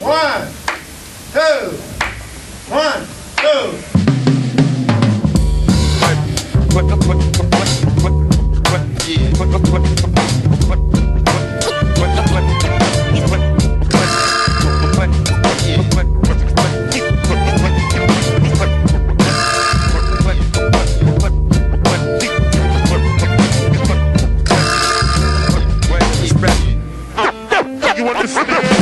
One, two, one, two. You?